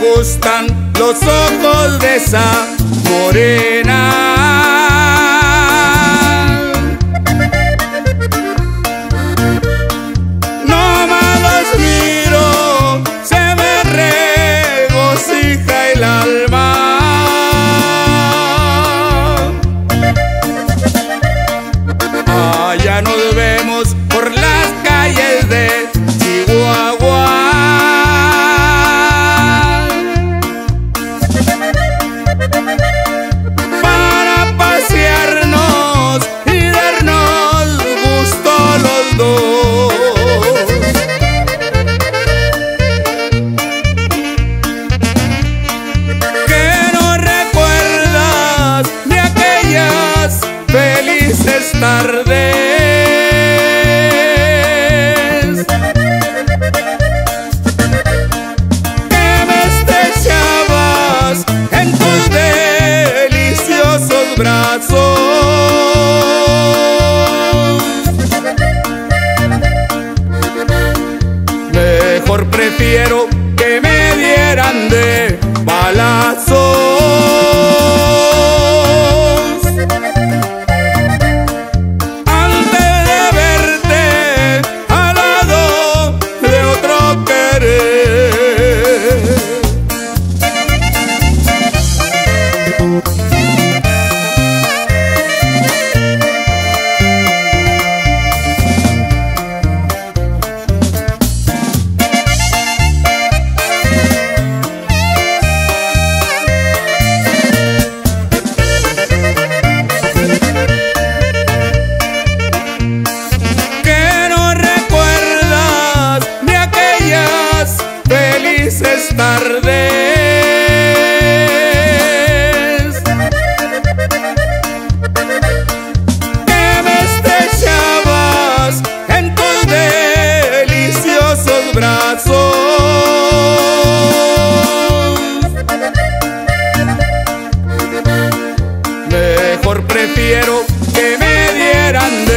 me gustan los ojos de esa morena. Felices tardes. Que me estrechabas en tus deliciosos brazos. Mejor prefiero que me felices tardes. Que me en tus deliciosos brazos. Mejor prefiero que me dieran